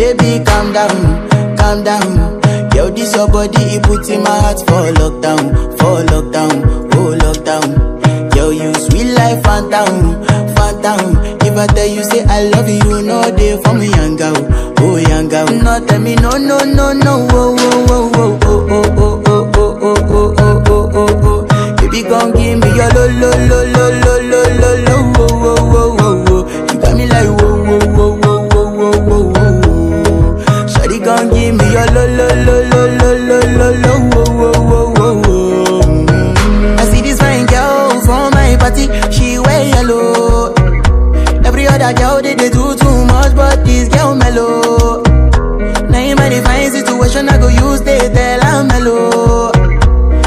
Baby, calm down, calm down. Yo, this your body, it puts in my heart for lockdown, for lockdown, oh lockdown. Yo, you sweet life, phantom, phantom. If I tell you, say I love you, no day for me, young girl, oh young girl. No, tell me, no, no, no, no, oh, oh, oh, oh, oh, oh. Other girl they, they do too much, but this girl mellow. Now in my divine situation, I go use they tell I'm mellow.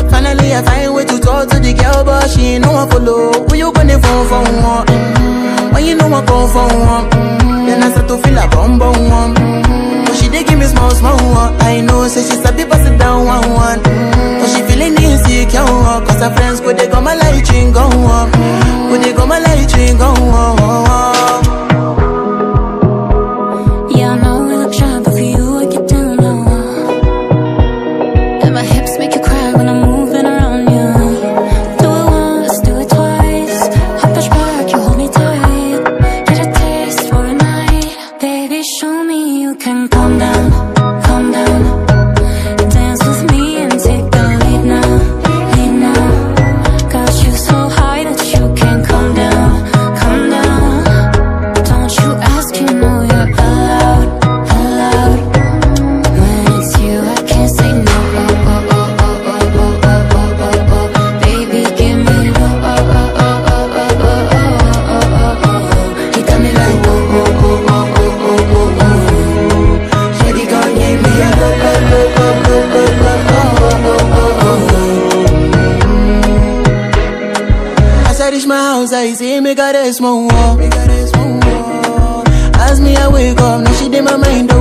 Finally, I find way to talk to the girl, but she ain't no one follow. Who you gonna phone for one? Mm-hmm. When you know I come for one, mm-hmm. then I start to feel a bum bum one. Mm-hmm. But she dey give me small small one. I know, say she sabi pass it down one one. Mm-hmm. But she feeling insecure, cause her friends go they go my light ring go on, go they go my light ring go on. I my house, I see me got a small wall. As me I wake up, now she did my mind.